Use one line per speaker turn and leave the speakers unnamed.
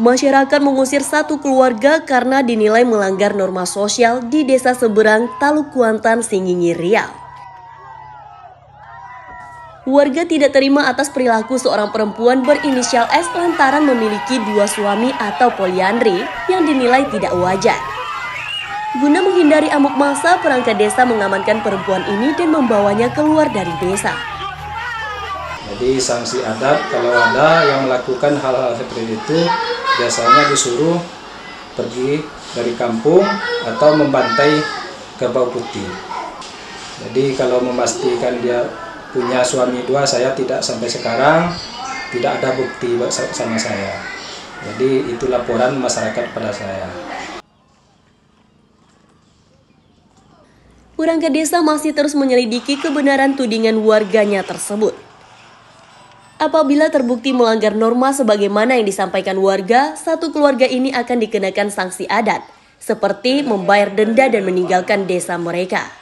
Masyarakat mengusir satu keluarga karena dinilai melanggar norma sosial di desa seberang Taluk Kuantan, Singingi, Riau. Warga tidak terima atas perilaku seorang perempuan berinisial S lantaran memiliki dua suami atau poliandri yang dinilai tidak wajar. Guna menghindari amuk masa, perangkat desa mengamankan perempuan ini dan membawanya keluar dari desa.
Jadi sanksi adat kalau ada yang melakukan hal-hal seperti itu biasanya disuruh pergi dari kampung atau membantai kerbau putih. Jadi kalau memastikan dia punya suami dua, saya tidak sampai sekarang tidak ada bukti sama saya. Jadi itu laporan masyarakat pada saya.
Perangkat desa masih terus menyelidiki kebenaran tudingan warganya tersebut. Apabila terbukti melanggar norma sebagaimana yang disampaikan warga, satu keluarga ini akan dikenakan sanksi adat, seperti membayar denda dan meninggalkan desa mereka.